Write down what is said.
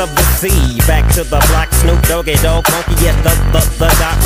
of the sea. Back to the block, Snoop Doggy Dogg, funky, yes, the, the, the dot.